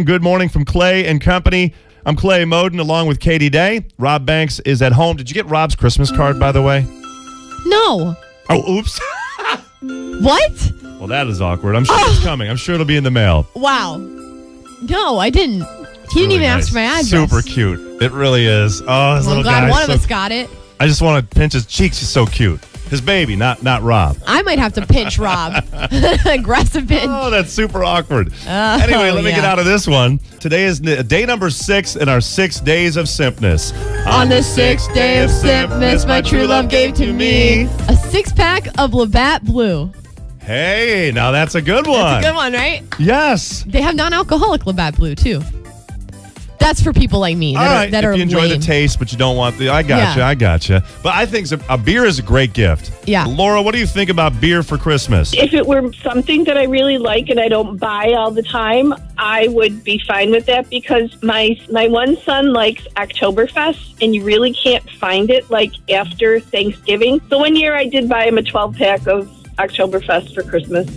Good morning from Clay and Company. I'm Clay Moden along with Kadie Day. Rob Banks is at home. Did you get Rob's Christmas card, by the way? No. Oh, oops. What? well, that is awkward. I'm sure it's oh. coming. I'm sure it'll be in the mail. Wow. No, I didn't. He didn't Really even ask for my address. Super cute. It really is. Oh, his Well, I'm glad guy. one is of us got it. I just want to pinch his cheeks. He's so cute. His baby, not not Rob. I might have to pinch Rob. Aggressive pinch. Oh, that's super awkward. Oh, anyway, let me get out of this one. Today is n- day number six in our six days of Simpmas. On the sixth day of Simpmas, my true love gave to me a six pack of Labatt Blue. Hey, now that's a good one. That's a Good one, right? Yes. They have non-alcoholic Labatt Blue too. That's for people like me that All are, that if are you enjoy lame. the taste, but you don't want the, I gotcha. Yeah. I gotcha. But I think a beer is a great gift. Yeah. Laura, what do you think about beer for Christmas? If it were something that I really like and I don't buy all the time, I would be fine with that because my my one son likes Oktoberfest and you really can't find it like after Thanksgiving. So one year I did buy him a 12 pack of Oktoberfest for Christmas.